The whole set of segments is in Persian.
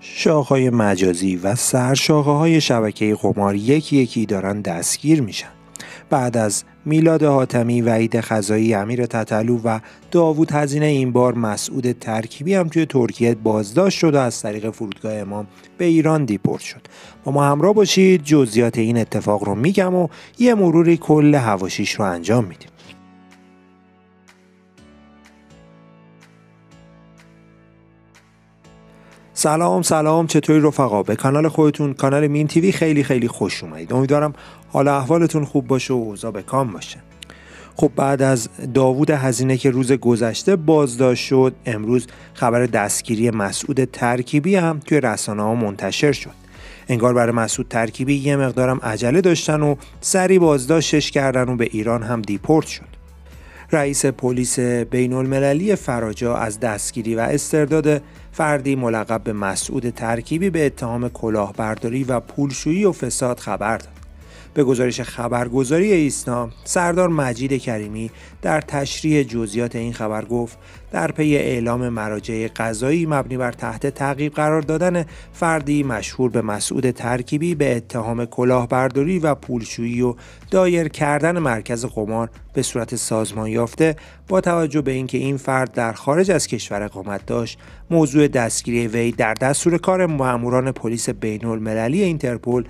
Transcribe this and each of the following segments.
شاخهای مجازی و سرشاخه های شبکه قمار یکی یکی دارن دستگیر میشن. بعد از میلاد حاتمی وحید خزایی امیر تطلو و داوود هزینه این بار مسعود ترکیبی هم توی ترکیه بازداشت شد و از طریق فرودگاه امام به ایران دیپورت شد. با ما همراه باشید جزئیات این اتفاق رو میگم و یه مروری کل هواشیش رو انجام میدیم. سلام سلام چطوری رفقا؟ به کانال خودتون کانال مین TV خیلی خیلی خوش اومدید. امیدوارم حالا احوالتون خوب باشه و اوضاع به کام باشه. خب بعد از داوود هزینه که روز گذشته بازداشت شد امروز خبر دستگیری مسعود ترکیبی هم توی رسانه ها منتشر شد. انگار برای مسعود ترکیبی یه مقدارم عجله داشتن و سریع بازداشتش کردن و به ایران هم دیپورت شد. رئیس پلیس بین المللی فراجا از دستگیری و استرداد فردی ملقب به مسعود ترکیبی به اتهام کلاهبرداری و پولشویی و فساد خبر داد. به گزارش خبرگزاری ایسنا سردار مجید کریمی در تشریح جزئیات این خبر گفت در پی اعلام مراجع قضایی مبنی بر تحت تعقیب قرار دادن فردی مشهور به مسعود ترکیبی به اتهام کلاهبرداری و پولشویی و دایر کردن مرکز قمار به صورت سازمان یافته با توجه به اینکه این فرد در خارج از کشور اقامت داشت موضوع دستگیری وی در دستور کار ماموران پلیس بین المللی اینترپل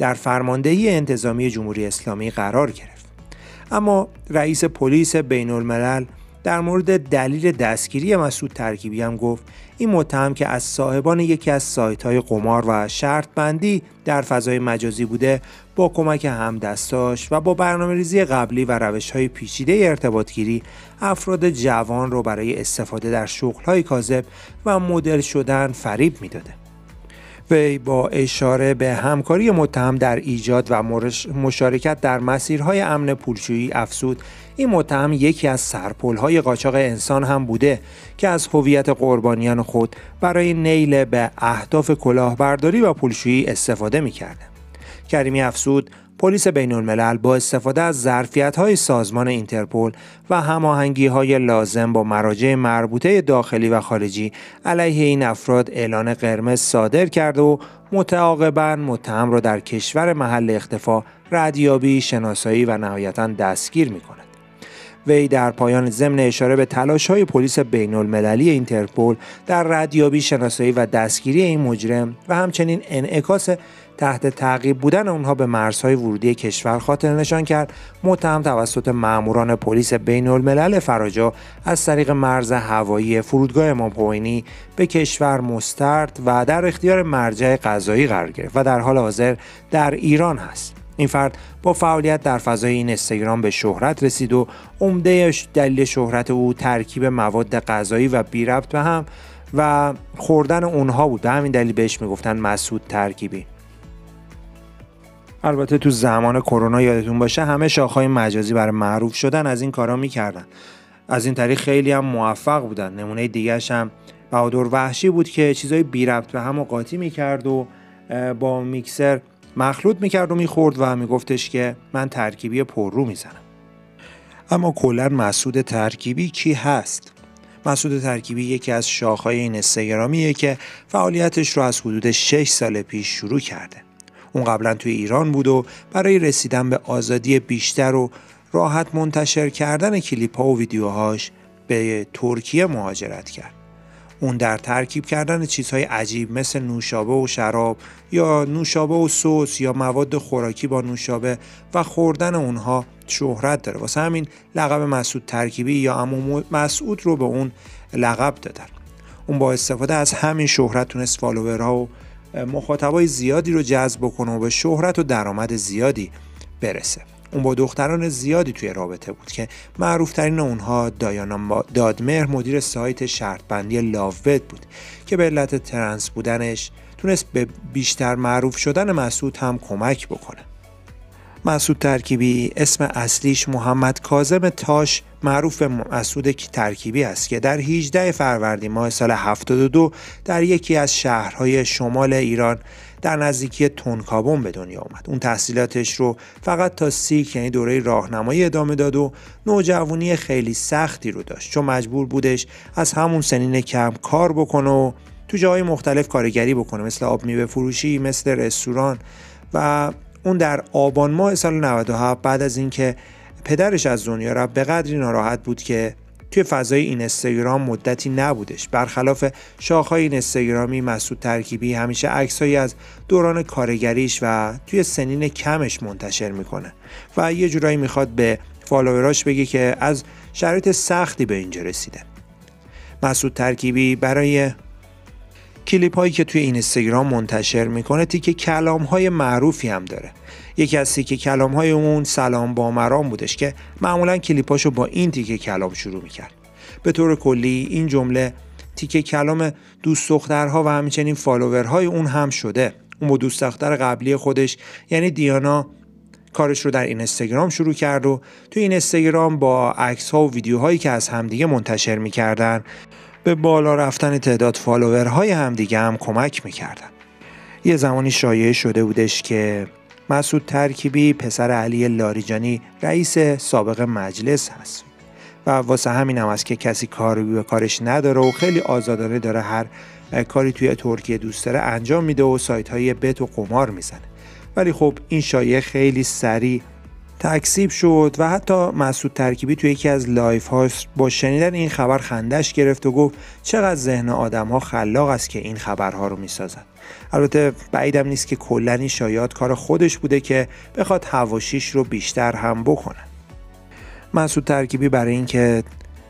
در فرماندهی انتظامی جمهوری اسلامی قرار گرفت اما رئیس پلیس بین الملل در مورد دلیل دستگیری مسعود ترکیبی هم گفت این متهم که از صاحبان یکی از سایت های قمار و شرط بندی در فضای مجازی بوده با کمک همدستاش و با برنامه ریزی قبلی و روش های پیچیده ارتباطگیری افراد جوان رو برای استفاده در شغل های کاذب و مدل شدن فریب می‌داده. وی با اشاره به همکاری متهم در ایجاد و مشارکت در مسیرهای امن پولشویی افسود این متهم یکی از سرپلهای قاچاق انسان هم بوده که از هویت قربانیان خود برای نیل به اهداف کلاهبرداری و پولشویی استفاده می‌کرده. کریمی افسود پلیس بین الملل با استفاده از ظرفیت های سازمان اینترپل و هماهنگی های لازم با مراجع مربوطه داخلی و خارجی علیه این افراد اعلان قرمز صادر کرده و متعاقبا متهم را در کشور محل اختفا ردیابی، شناسایی و نهایتا دستگیر می کند. وی در پایان ضمن اشاره به تلاش های پلیس بین المللی اینترپل در ردیابی شناسایی و دستگیری این مجرم و همچنین انعکاس تحت تعقیب بودن اونها به مرزهای ورودی کشور خاطر نشان کرد. متهم توسط ماموران پلیس بین الملل فراجا از طریق مرز هوایی فرودگاه امام به کشور مسترد و در اختیار مرجع قضایی قرار گرفت و در حال حاضر در ایران هست. این فرد با فعالیت در فضای این استگرام به شهرت رسید و عمده دلیل شهرت او ترکیب مواد غذایی و بی ربط به هم و خوردن اونها بود. به همین دلیل بهش می‌گفتن مسعود ترکیبی. البته تو زمان کرونا یادتون باشه همه شاخهای مجازی برای معروف شدن از این کارا می‌کردن. از این طریق خیلی هم موفق بودن. نمونه دیگرش هم بهادر وحشی بود که چیزای بی ربط به هم و قاطی می‌کرد و با میکسر مخلوط می‌کرد و می‌خورد و میگفتش که من ترکیبی پررو می‌زنم. اما کلا مسعود ترکیبی کی هست؟ مسعود ترکیبی یکی از شاخهای این استگرامیه که فعالیتش رو از حدود 6 سال پیش شروع کرده. اون قبلا توی ایران بود و برای رسیدن به آزادی بیشتر و راحت منتشر کردن کلیپ ها و ویدیوهاش به ترکیه مهاجرت کرد. اون در ترکیب کردن چیزهای عجیب مثل نوشابه و شراب یا نوشابه و سس یا مواد خوراکی با نوشابه و خوردن اونها شهرت داره. واسه همین لقب مسعود ترکیبی یا امو مسعود رو به اون لقب دادن. اون با استفاده از همین شهرت تونست فالوورها و مخاطبای زیادی رو جذب بکنه و به شهرت و درآمد زیادی برسه. اون با دختران زیادی توی رابطه بود که معروفترین اونها دایانا دادمهر مدیر سایت شرط بندی لاوبت بود که به علت ترنس بودنش تونست به بیشتر معروف شدن مسعود هم کمک بکنه. مسعود ترکیبی اسم اصلیش محمد کازم تاش معروف به مسعود ترکیبی است که در 18 فروردین ماه سال 72 در یکی از شهرهای شمال ایران در نزدیکی تونکابون به دنیا آمد. اون تحصیلاتش رو فقط تا سیک یعنی دوره راهنمایی ادامه داد و نوجوانی خیلی سختی رو داشت. چون مجبور بودش از همون سنین کم کار بکنه و تو جاهای مختلف کارگری بکنه مثل آب میوه فروشی مثل رستوران. و اون در آبان ماه سال 97 بعد از اینکه پدرش از دنیا رفت به قدری ناراحت بود که توی فضای این استگرام مدتی نبودش. برخلاف شاخهای این استگرامی مسعود ترکیبی همیشه عکسهایی از دوران کارگریش و توی سنین کمش منتشر می‌کنه و یه جورایی می‌خواد به فالووراش بگه که از شرایط سختی به اینجا رسیده. مسعود ترکیبی برای کلیپ هایی که توی اینستاگرام منتشر می‌کنه تیکه کلام های معروفی هم داره. یکی از تیکه کلام های اون سلام با مرام بودش که معمولا کلیپاشو با این تیکه کلام شروع می‌کرد. به طور کلی این جمله تیکه کلام دوست دخترها و همچنین فالوورهای اون هم شده. اون با دوست دختر قبلی خودش یعنی دیانا کارش رو در این استگرام شروع کرد و تو این استگرام با عکس ها و ویدیوهایی که از همدیگه منتشر می‌کردن به بالا رفتن تعداد follower های همدیگه هم کمک می‌کردن. یه زمانی شایعه شده بودش که مسعود ترکیبی پسر علی لاریجانی رئیس سابق مجلس هست. و واسه همین هم است که کسی کاری به کارش نداره و خیلی آزادانه داره هر کاری توی ترکیه دوست داره انجام میده و سایت های bet و قمار می‌زنه. ولی خب این شایعه خیلی سریع تکذیب شد و حتی مسعود ترکیبی توی یکی از live هاش با شنیدن این خبر خندش گرفت و گفت چقدر ذهن آدم ها خلاق است که این خبرها رو می‌سازن. البته بعیدم نیست که کلا این شایعات کار خودش بوده که بخواد هواشیش رو بیشتر هم بکنه. مسعود ترکیبی برای اینکه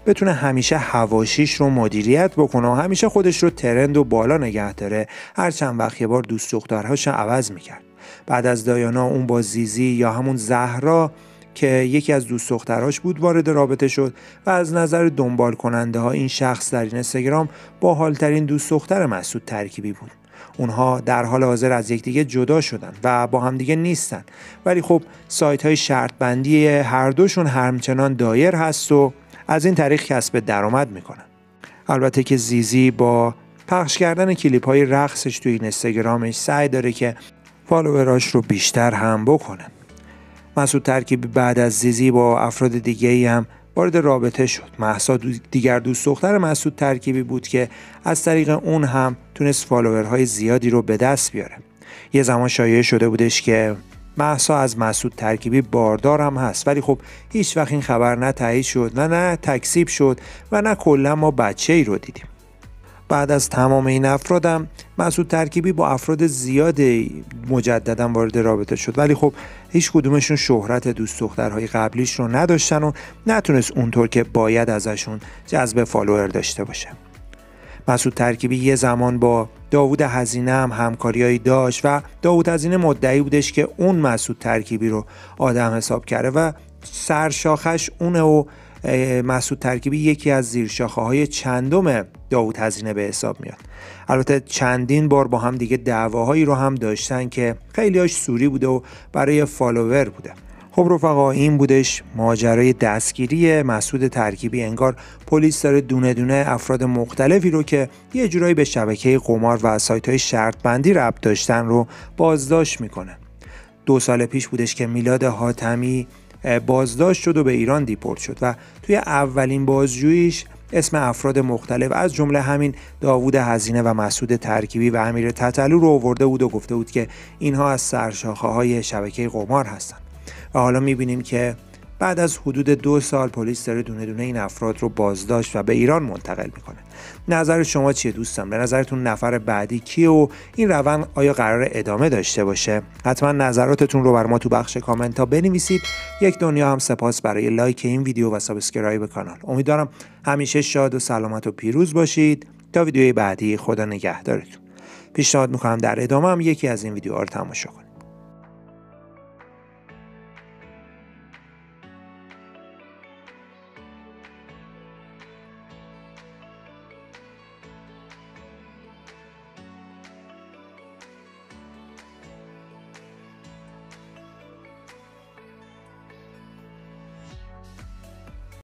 بتونه همیشه هواشیش رو مدیریت بکنه و همیشه خودش رو ترند و بالا نگه داره هر چند وقت یه بار دوست دخترهاش عوض می‌کرد. بعد از دایانا اون با زیزی یا همون زهرا که یکی از دوست دختراش بود وارد رابطه شد و از نظر دنبال کننده ها این شخص در این اینستاگرام با حالترین دوست دختر مسعود ترکیبی بود. اونها در حال حاضر از یکدیگه جدا شدن و با همدیگه نیستن. ولی خب سایت های شرط بندی هر دوشون همچنان دایر هست و از این طریق کسب درآمد می‌کنن. البته که زیزی با پخش کردن کلیپ های رقصش توی این اینستاگرامش سعی داره که فالووراش رو بیشتر هم بکنه. مسعود ترکیبی بعد از زیزی با افراد دیگه ای هم وارد رابطه شد. محسا دیگر دوست دختر مسعود ترکیبی بود که از طریق اون هم تونست فالوورهای زیادی رو به دست بیاره. یه زمان شایعه شده بودش که محسا از مسعود ترکیبی باردار هم هست. ولی خب هیچ وقت این خبر نه تایید شد و نه تکسیب شد و نه کلا ما بچه ای رو دیدیم. بعد از تمام این افرادم مسعود ترکیبی با افراد زیاد مجددا وارد رابطه شد. ولی خب هیچ کدومشون شهرت دوست دخترهای قبلیش رو نداشتن و نتونست اونطور که باید ازشون جذب فالوور داشته باشه. مسعود ترکیبی یه زمان با داوود هزینه هم همکاریهایی داشت و داوود هزینه مدعی بودش که اون مسعود ترکیبی رو آدم حساب کرده و سرشاخش اونه و مسعود ترکیبی یکی از زیرشاخه های چندم داوود هزینه به حساب میاد. البته چندین بار با هم دیگه دعواهایی رو هم داشتن که خیلیاش سوری بوده و برای follower بوده. خب رفقا این بودش ماجرای دستگیری مسعود ترکیبی. انگار پلیس داره دونه دونه افراد مختلفی رو که یه جورایی به شبکه قمار و سایت های شرط بندی ربط داشتن رو بازداشت می‌کنه. دو سال پیش بودش که میلاد حاتمی بازداشت شد و به ایران دیپورت شد و توی اولین بازجوییش اسم افراد مختلف از جمله همین داوود هزینه و مسعود ترکیبی و امیر تتلو رو آورده بود و گفته بود که اینها از سرشاخه های شبکه قمار هستند. و حالا می‌بینیم که بعد از حدود دو سال پلیس داره دونه دونه این افراد رو بازداشت و به ایران منتقل می‌کنه. نظر شما چیه دوستان؟ به نظرتون نفر بعدی کیه و این روند آیا قرار ادامه داشته باشه؟ حتما نظراتتون رو بر ما تو بخش کامنت ها بنویسید. یک دنیا هم سپاس برای like این ویدیو و subscribe کانال. امیدوارم همیشه شاد و سلامت و پیروز باشید. تا ویدیوی بعدی خدا نگهدارتون. پیشنهاد می‌کنم در ادامه هم یکی از این ویدیوها رو تماشا کنید.